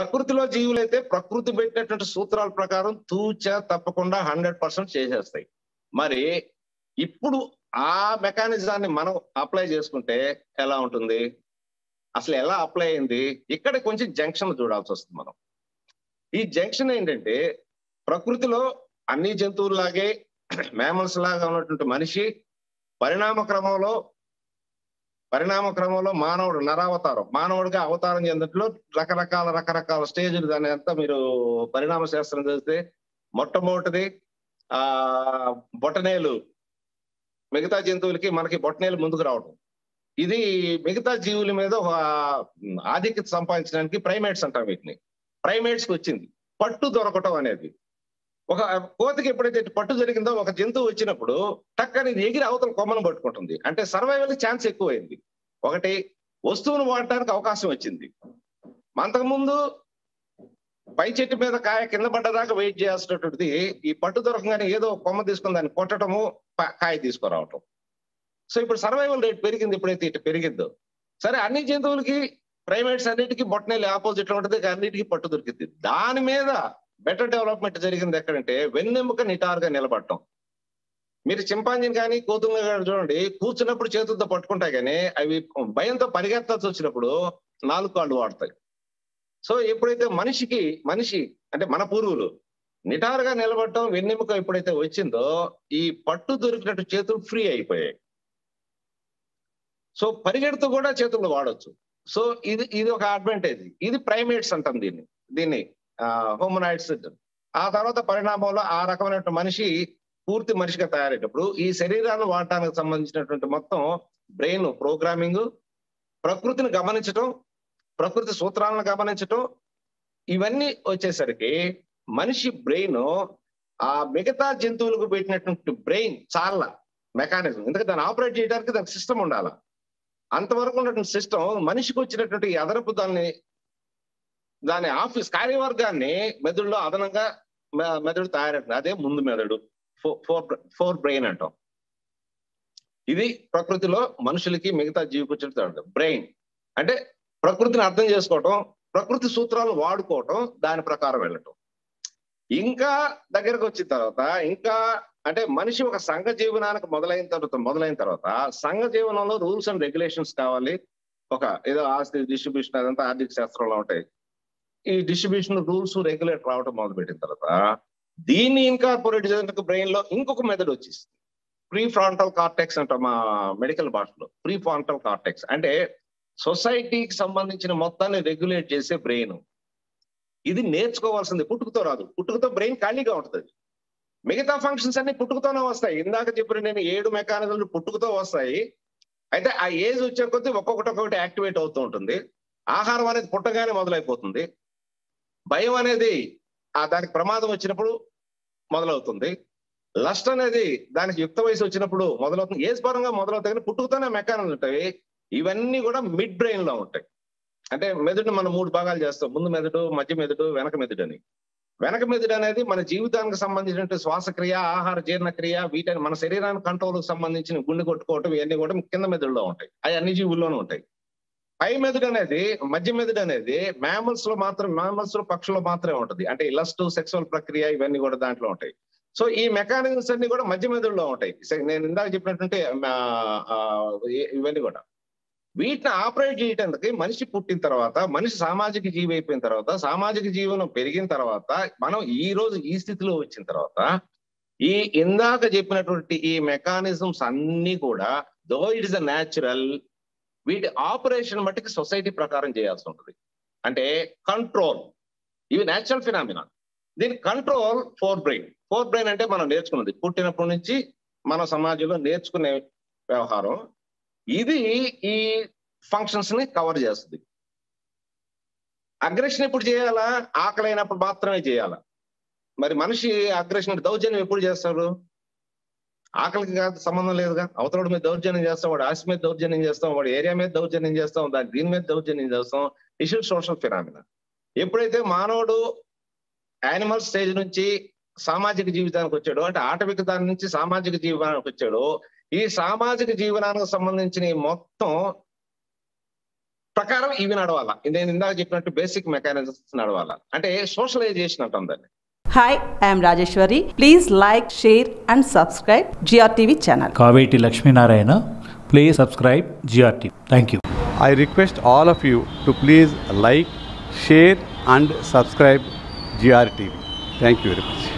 ప్రకృతిలో జీవులైతే ప్రకృతి పెట్టినటువంటి సూత్రాల ప్రకారం తూచ తప్పకుండా హండ్రెడ్ పర్సెంట్ చేసేస్తాయి. మరి ఇప్పుడు ఆ మెకానిజాన్ని మనం అప్లై చేసుకుంటే ఎలా ఉంటుంది? అసలు ఎలా అప్లై అయింది? ఇక్కడ కొంచెం జంక్షన్ చూడాల్సి వస్తుంది మనం. ఈ జంక్షన్ ఏంటంటే ప్రకృతిలో అన్ని జంతువుల్లాగే మ్యామల్స్ లాగా ఉన్నటువంటి మనిషి పరిణామ క్రమంలో పరిణామ క్రమంలో మానవుడు నరావతారం. మానవుడిగా అవతారం చెందట్లో రకరకాల రకరకాల స్టేజ్లు దాని అంతా మీరు పరిణామ శాస్త్రం చూస్తే మొట్టమొదటిది ఆ బొటనేలు. మిగతా జంతువులకి మనకి బొటనేలు ముందుకు రావడం ఇది మిగతా జీవుల మీద ఒక ఆధిక్యత సంపాదించడానికి ప్రైమేట్స్ అంటాం వీటిని. ప్రైమేట్స్కి వచ్చింది. పట్టు దొరకటం అనేది. ఒక కోతికి ఎప్పుడైతే పట్టు జరిగిందో ఒక జంతువు వచ్చినప్పుడు టక్కని అనేది ఎగిరి అవతల కొమ్మను పట్టుకుంటుంది. అంటే సర్వైవల్ ఛాన్స్ ఎక్కువైంది. ఒకటి వస్తువును వాడటానికి అవకాశం వచ్చింది. అంతకుముందు పై చెట్టు మీద కాయ కింద పడ్డదాకా వెయిట్ చేయాల్సినటువంటిది ఈ పట్టు దొరకగానే ఏదో కొమ్మ తీసుకుని దాన్ని కొట్టడము కాయ తీసుకురావటం. సో ఇప్పుడు సర్వైవల్ రేట్ పెరిగింది. ఎప్పుడైతే ఇటు పెరిగిందో. సరే అన్ని జంతువులకి ప్రైమేట్స్ అన్నిటికీ బొట్టనేలు ఆపోజిట్లో ఉంటుంది. అన్నిటికీ పట్టు దొరికింది దాని మీద బెటర్ డెవలప్మెంట్ జరిగింది ఎక్కడంటే వెన్నెముక నిటారుగా నిలబడటం. మీరు చింపాంజీని కానీ కోతుల్ని కానీ చూడండి కూర్చున్నప్పుడు చేతులతో పట్టుకుంటాయి కానీ అవి భయంతో పరిగెత్తాల్సి వచ్చినప్పుడు నాలుగు కాళ్ళు వాడతాయి. సో ఎప్పుడైతే మనిషికి మనిషి అంటే మన పూర్వులు నిటారుగా నిలబడటం వెన్నెముక ఎప్పుడైతే వచ్చిందో ఈ పట్టు దొరికినట్టు చేతులు ఫ్రీ అయిపోయాయి. సో పరిగెడుతూ కూడా చేతులు వాడచ్చు. సో ఇది ఇది ఒక అడ్వాంటేజ్ ఇది ప్రైమేట్స్ అంటాం దీన్ని దీన్ని. హోమనాయిడ్స్ ఆ తర్వాత పరిణామంలో ఆ రకమైనటువంటి మనిషి పూర్తి మనిషిగా తయారయ్యేటప్పుడు ఈ శరీరాన్ని వాడటానికి సంబంధించినటువంటి మొత్తం బ్రెయిన్ ప్రోగ్రామింగ్ ప్రకృతిని గమనించటం ప్రకృతి సూత్రాలను గమనించటం ఇవన్నీ వచ్చేసరికి మనిషి బ్రెయిన్ ఆ మిగతా జంతువులకు పెట్టినటువంటి బ్రెయిన్ చాలా మెకానిజం. ఎందుకంటే దాన్ని ఆపరేట్ చేయడానికి దానికి సిస్టమ్ ఉండాలి. అంతవరకు ఉన్నటువంటి సిస్టమ్ మనిషికి వచ్చినటువంటి అదనపు దాన్ని దాని ఆఫీస్ కార్యవర్గాన్ని మెదడులో అదనంగా మె- మెదడు తయారవుతుంది అదే ముందు మెదడు. ఫోర్ ఫోర్ బ్రెయిన్ అంటాం. ఇది ప్రకృతిలో మనుషులకి మిగతా జీవికొచ్చిన బ్రెయిన్. అంటే ప్రకృతిని అర్థం చేసుకోవటం ప్రకృతి సూత్రాలను వాడుకోవటం దాని ప్రకారం వెళ్ళటం. ఇంకా దగ్గరకు వచ్చిన తర్వాత ఇంకా అంటే మనిషి ఒక సంఘ జీవనానికి మొదలైన తర్వాత మొదలైన తర్వాత సంఘ జీవనంలో రూల్స్ అండ్ రెగ్యులేషన్స్ కావాలి. ఒక ఏదో ఆస్తి డిస్ట్రిబ్యూషన్ అదంతా ఆర్థిక శాస్త్రంలో ఉంటాయి. ఈ డిస్ట్రిబ్యూషన్ రూల్స్ రెగ్యులేట్ రావడం మొదలు పెట్టిన తర్వాత దీన్ని ఇన్కార్పొరేట్ చేసినందుకు బ్రెయిన్లో ఇంకొక మెథడ్ వచ్చేసింది. ప్రీ ఫ్రాంటల్ కార్టెక్స్ అంటాం మా మెడికల్ భాషలో ప్రీ ఫ్రాంటల్ కార్టెక్స్ అంటే సొసైటీకి సంబంధించిన మొత్తాన్ని రెగ్యులేట్ చేసే బ్రెయిన్ ఇది నేర్చుకోవాల్సింది. పుట్టుకతో రాదు. పుట్టుకతో బ్రెయిన్ ఖాళీగా ఉంటుంది. మిగతా ఫంక్షన్స్ అన్ని పుట్టుకతోనే వస్తాయి. ఇందాక చెప్పిన నేను ఏడు మెకానిజంలు పుట్టుకతో వస్తాయి. అయితే ఆ ఏజ్ వచ్చే కొద్దీ ఒక్కొక్కటి ఒక్కొక్కటి యాక్టివేట్ అవుతూ ఉంటుంది. ఆహారం అనేది పుట్టగానే మొదలైపోతుంది. భయం అనేది ఆ దానికి ప్రమాదం వచ్చినప్పుడు మొదలవుతుంది. లస్ట్ అనేది దానికి యుక్త వయసు వచ్చినప్పుడు మొదలవుతుంది. ఏజ్ పరంగా మొదలవుతాయి. కానీ పుట్టుకతోనే మెకానిజం ఉంటాయి. ఇవన్నీ కూడా మిడ్ బ్రెయిన్లో ఉంటాయి. అంటే మెదడు మనం మూడు భాగాలు చేస్తాం. ముందు మెదడు మధ్య మెదడు వెనక మెదడు అని. వెనక మెదడు అనేది మన జీవితానికి సంబంధించిన శ్వాసక్రియ ఆహార జీర్ణక్రియ వీటిని మన శరీరానికి కంట్రోల్ సంబంధించిన గుండె కొట్టుకోవటం ఇవన్నీ కూడా కింద మెదడులో ఉంటాయి. అవి అన్ని జీవుల్లోనూ ఉంటాయి. పై మెదడు అనేది మధ్య మెదడు అనేది మ్యామల్స్లో మాత్రం మ్యామల్స్లో పక్షుల్లో మాత్రమే ఉంటుంది. అంటే లస్ట్ సెక్సువల్ ప్రక్రియ ఇవన్నీ కూడా దాంట్లో ఉంటాయి. సో ఈ మెకానిజమ్స్ అన్ని కూడా మధ్య మెదడులో ఉంటాయి. నేను ఇందాక చెప్పినటువంటి ఇవన్నీ కూడా. వీటిని ఆపరేట్ చేయడానికి మనిషి పుట్టిన తర్వాత మనిషి సామాజిక జీవి అయిపోయిన తర్వాత సామాజిక జీవనం పెరిగిన తర్వాత మనం ఈ రోజు ఈ స్థితిలో వచ్చిన తర్వాత ఈ ఇందాక చెప్పినటువంటి ఈ మెకానిజమ్స్ అన్ని కూడా though it is a natural వీటి ఆపరేషన్ మట్టికి సొసైటీ ప్రకారం చేయాల్సి ఉంటుంది. అంటే కంట్రోల్ ఇవి న్యాచురల్ ఫినామినా దీని control forebrain forebrain అంటే మనం నేర్చుకున్నది. పుట్టినప్పటి నుంచి మన సమాజంలో నేర్చుకునే వ్యవహారం. ఇది ఈ ఫంక్షన్స్ని కవర్ చేస్తుంది. అగ్రెషన్ ఎప్పుడు చేయాలా? ఆకలి అయినప్పుడు మాత్రమే చేయాలా? మరి మనిషి అగ్రెషన్ దౌర్జన్యం ఎప్పుడు చేస్తారు? ఆకలికి కాదు సంబంధం లేదుగా. అవతలడి మీద దౌర్జన్యం చేస్తాం వాడు ఆస్తి మీద దౌర్జన్యం చేస్తాం వాడు ఏరియా మీద దౌర్జన్యం చేస్తాం దాని దీని మీద దౌర్జన్యం చేస్తాం. ఇష్ సోషల్ ఫినామినా ఎప్పుడైతే మానవుడు యానిమల్ స్టేజ్ నుంచి సామాజిక జీవితానికి వచ్చాడు అంటే ఆటవిక దాని నుంచి సామాజిక జీవనానికి వచ్చాడు ఈ సామాజిక జీవనానికి సంబంధించిన మొత్తం ప్రకారం ఇవి నడవాలా. నేను ఇందాక చెప్పినట్టు బేసిక్ మెకానిజమ్స్ నడవాలా. అంటే సోషలైజేషన్ అంటాం hi I'm Rajeshwari please like share and subscribe GRTV channel Kaveti Lakshminarayana. Please subscribe GRTV thank you I request all of you to please like share and subscribe GRTV thank you very much